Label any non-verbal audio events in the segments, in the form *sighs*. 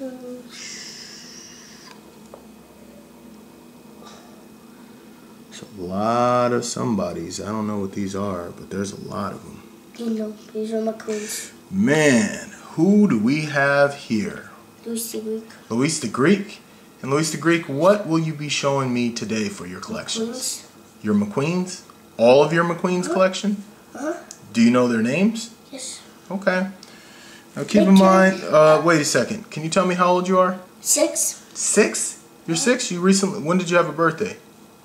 *sighs* There's a lot of somebodies. I don't know what these are, but there's a lot of them. You know, these are my queens. Man, who do we have here? Luis the Greek. Luis the Greek. And Luis the Greek, what will you be showing me today for your collections? Queens. Your McQueens? All of your McQueens collection? Uh-huh. Do you know their names? Yes. Okay. Now keep in mind, uh, wait a second. Can you tell me how old you are? Six. Six? You're six? You recently, when did you have a birthday?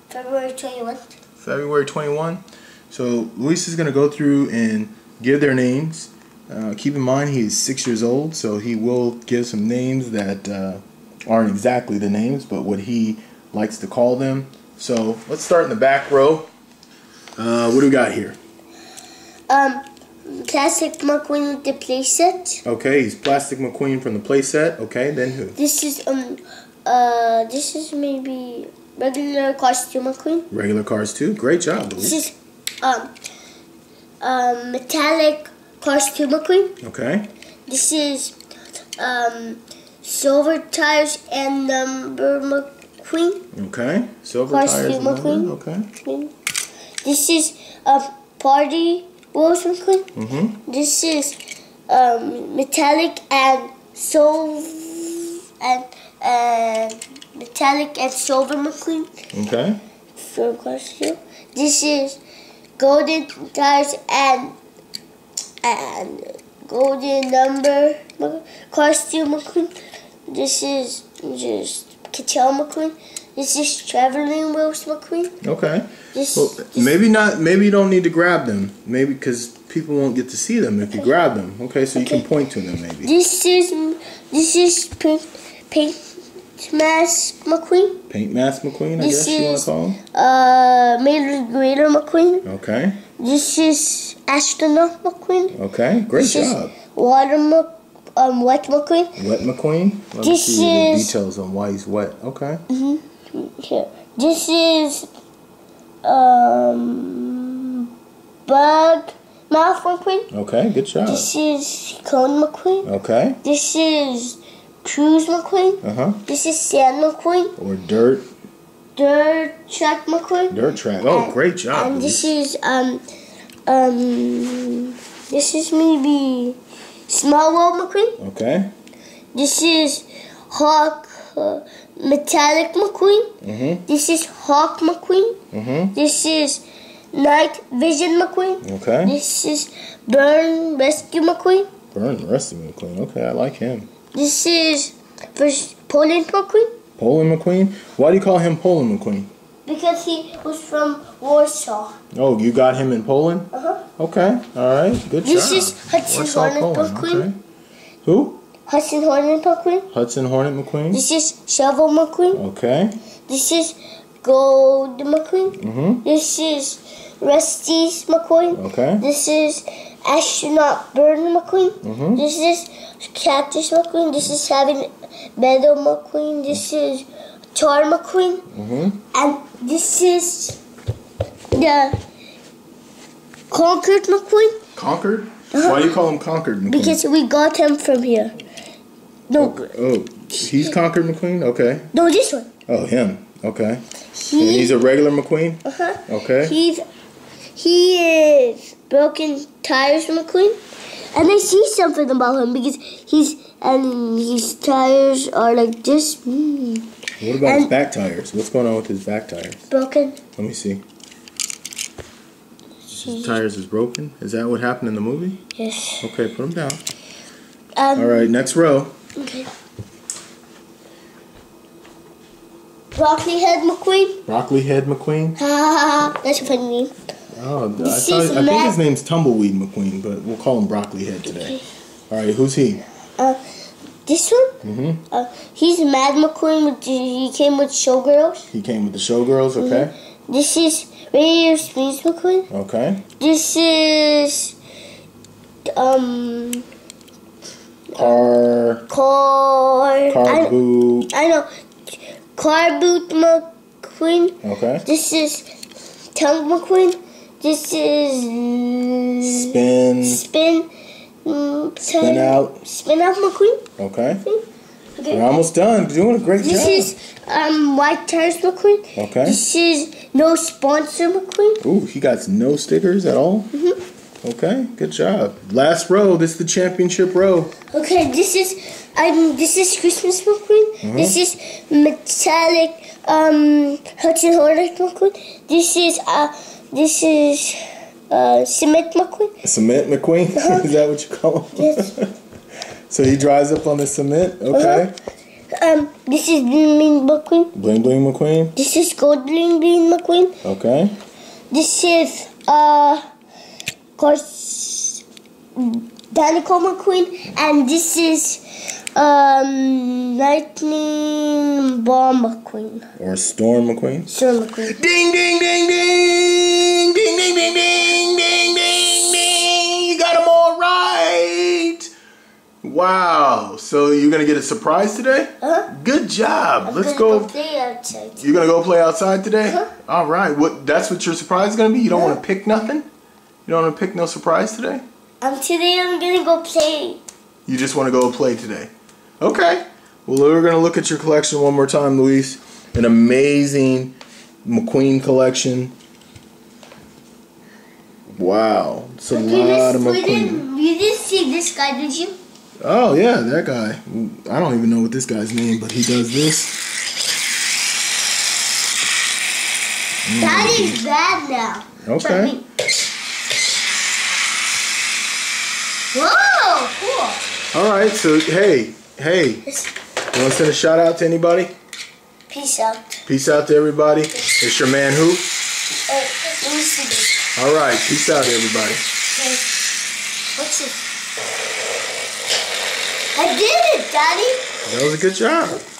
February 21st. February 21. So Luis is going to go through and give their names. Uh, keep in mind he is six years old, so he will give some names that uh, aren't exactly the names, but what he likes to call them. So let's start in the back row. Uh, what do we got here? Um, classic McQueen with the playset. Okay, he's Plastic McQueen from the playset. Okay, then who? This is um, uh, this is maybe regular costume McQueen. Regular cars too. Great job, This is um, um, metallic costume McQueen. Okay. This is um, silver tires and number McQueen. Okay. Silver Costume tires. and leather. McQueen. Okay. This is a party Rose McQueen. Mm-hmm. This is um, metallic and silver and and metallic and silver McQueen Okay. from costume. This is golden tires and and golden number costume McQueen. This is just Cattell McQueen. This is traveling wheels McQueen. Okay. This, Well, this maybe not. Maybe you don't need to grab them. Maybe because people won't get to see them if you grab them. Okay, so you can point to them. Maybe This is this is paint, paint mask McQueen. paint mask McQueen. I This guess you want is- to call him. Uh, Major Grader McQueen. Okay. This is astronaut McQueen. Okay. Great This is job. Water Mc, um, wet McQueen. Wet McQueen. Let me This see the details on why he's wet. Okay. Here. This is um bug mouth McQueen. Okay. Good job. This is cone McQueen. Okay. This is cruise McQueen. Uh huh. This is sand McQueen. Or dirt. Dirt track McQueen. Dirt track. Oh, And- great job. And this is um um this is maybe small world McQueen. Okay. This is Hawk uh, Metallic McQueen. Mhm. This is Hawk McQueen. Mhm. This is Night Vision McQueen. Okay. This is Burn Rescue McQueen. Burn of McQueen. Okay, I like him. This is Poland McQueen Poland McQueen. Why do you call him Poland McQueen? because he was from Warsaw. Oh, you got him in Poland. Uh huh. Okay. All right. Good This job. This is Hudson Warsaw, Hornet Poland. McQueen. Okay. Who? Hudson Hornet McQueen. Hudson Hornet McQueen. This is Shovel McQueen. Okay. This is Gold McQueen. Mhm. This is Rust-eze McQueen. Okay. This is Astronaut Bird McQueen. Mhm. This is Cactus McQueen. This is having Meadow McQueen. This is Tar McQueen. Mhm. And this is the Concord McQueen Concord. Uh-huh. Why do you call him Concord McQueen? because we got him from here. No, oh, he's Concord McQueen. Okay. no, this one. Oh, him. Okay. And he's a regular McQueen. uh-huh. Okay. He's he is broken tires McQueen, and I see something about him because he's and his tires are like this mm, What about his back tires? What's going on with his back tires? broken. Let me see. His tires is broken. Is that what happened in the movie? Yes. Okay, put them down. Um, All right, next row. Okay. Broccoli head McQueen. Broccoli Head McQueen. Ha ha ha! That's a funny name. Oh, I, thought, I think his name's Tumbleweed McQueen, but we'll call him Broccoli Head today. All right, who's he? Uh, this one. Mhm. Uh, he's Mad McQueen. With he came with Showgirls. He came with the Showgirls. Okay. This is Radio Speeds McQueen. Okay. This is um Car. car. Car I. I know. Car boot McQueen. Okay. This is Tongue McQueen. This is Spin. Spin. mm, Spin out. Spin out McQueen. Okay. Okay. We're almost done. You're doing a great This job. This is um White Tires McQueen. Okay. This is no sponsor McQueen. Ooh, he got no stickers at all. Mhm. Okay, good job. Last row. This is the championship row. Okay, this is um this is Christmas McQueen. Mhm. This is metallic um Hudson Hornet McQueen. This is uh this is uh cement McQueen. Cement *laughs* McQueen. is that what you call him? Yes. *laughs* so he drives up on the cement. Okay. Um this is Bling Bling McQueen. Bling Bling McQueen. This is Gold Bling Bling McQueen. Okay. This is uh course Dinoco McQueen, and this is um, Lightning Bomb McQueen. Or Storm McQueen? Storm McQueen. Ding, ding, ding, ding! Ding, ding, ding, ding, ding, ding, ding! You got them all right! Wow. So you're going to get a surprise today? Uh-huh. Good job. I'm Let's go. go play outside. You're going to go play outside today? Uh-huh. All right. What? That's what your surprise is going to be? You don't uh want to pick nothing? You don't want to pick no surprise today? Um, today I'm gonna go play. You just want to go play today. Okay. Well, we're gonna look at your collection one more time, Luis. An amazing McQueen collection. Wow, it's a Okay, lot of we McQueen. didn't, you didn't see this guy, did you? Oh yeah, that guy. I don't even know what this guy's name, but he does this. Daddy's bad now. Okay. me. Whoa, cool. All right. So hey, hey, you want to send a shout out to anybody? Peace out. Peace out to everybody. It's your man who. Uh, let me see this. All right. Peace out, everybody. Okay. What's it? I did it, Daddy. That was a good job.